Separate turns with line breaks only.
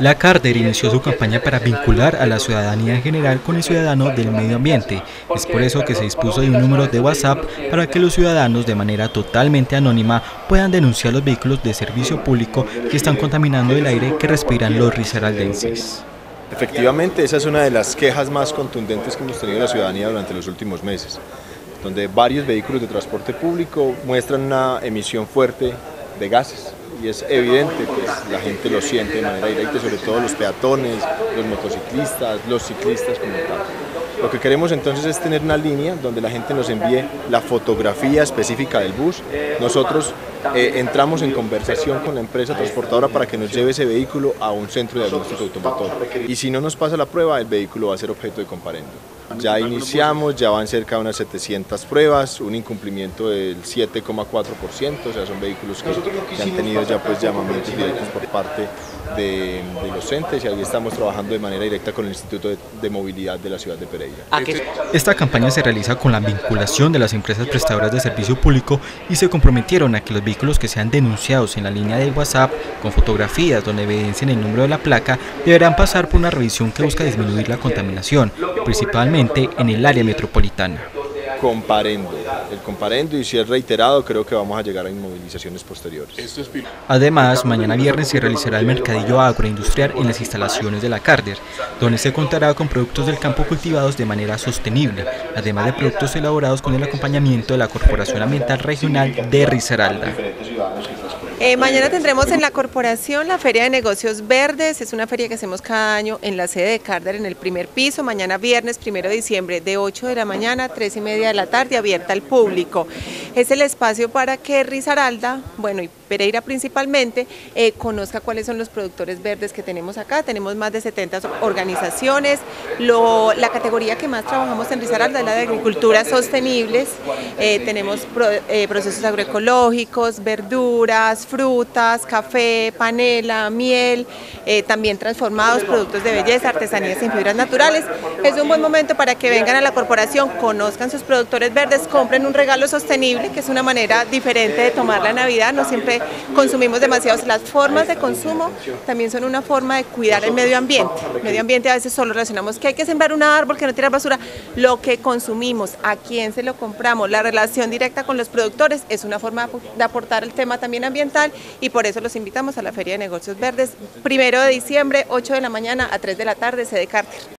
La Carter inició su campaña para vincular a la ciudadanía en general con el ciudadano del medio ambiente. Es por eso que se dispuso de un número de WhatsApp para que los ciudadanos de manera totalmente anónima puedan denunciar los vehículos de servicio público que están contaminando el aire que respiran los risaraldenses.
Efectivamente, esa es una de las quejas más contundentes que hemos tenido la ciudadanía durante los últimos meses, donde varios vehículos de transporte público muestran una emisión fuerte de gases y es evidente que la gente lo siente de manera directa, sobre todo los peatones, los motociclistas, los ciclistas como tal. Lo que queremos entonces es tener una línea donde la gente nos envíe la fotografía específica del bus. Nosotros eh, entramos en conversación con la empresa transportadora para que nos lleve ese vehículo a un centro de diagnóstico automotor. Y si no nos pasa la prueba, el vehículo va a ser objeto de comparendo. Ya iniciamos, ya van cerca de unas 700 pruebas, un incumplimiento del 7,4%, o sea, son vehículos que, han tenido ya pues llamamientos directos por parte de, los entes y ahí estamos trabajando de manera directa con el Instituto de, Movilidad de la ciudad de Pereira.
Esta campaña se realiza con la vinculación de las empresas prestadoras de servicio público y se comprometieron a que los vehículos que sean denunciados en la línea de WhatsApp con fotografías donde evidencien el número de la placa deberán pasar por una revisión que busca disminuir la contaminación, principalmente en el área metropolitana
comparendo. El comparendo y si es reiterado creo que vamos a llegar a inmovilizaciones posteriores.
Además, mañana viernes se realizará el mercadillo agroindustrial en las instalaciones de la Carder, donde se contará con productos del campo cultivados de manera sostenible, además de productos elaborados con el acompañamiento de la Corporación Ambiental Regional de Risaralda.
Eh, mañana tendremos en la corporación la Feria de Negocios Verdes, es una feria que hacemos cada año en la sede de Carder en el primer piso, mañana viernes, primero de diciembre, de 8 de la mañana a 3 y media de la tarde, abierta al público. Es el espacio para que Risaralda, bueno, y Pereira principalmente, eh, conozca cuáles son los productores verdes que tenemos acá. Tenemos más de 70 organizaciones. la categoría que más trabajamos en Risaralda es la de agricultura sostenibles. Eh, tenemos procesos agroecológicos, verduras, frutas, café, panela, miel, eh, también transformados, productos de belleza, artesanías en fibras naturales. Es un buen momento para que vengan a la corporación, conozcan sus productores verdes, compren un regalo sostenible, que es una manera diferente de tomar la Navidad, no siempre consumimos demasiados. Las formas de consumo también son una forma de cuidar el medio ambiente. medio ambiente a veces solo relacionamos que hay que sembrar un árbol, que no tirar basura. Lo que consumimos, a quién se lo compramos, la relación directa con los productores es una forma de aportar el tema también ambiental y por eso los invitamos a la Feria de Negocios Verdes, primero de diciembre, 8 de la mañana a 3 de la tarde, sede Carter.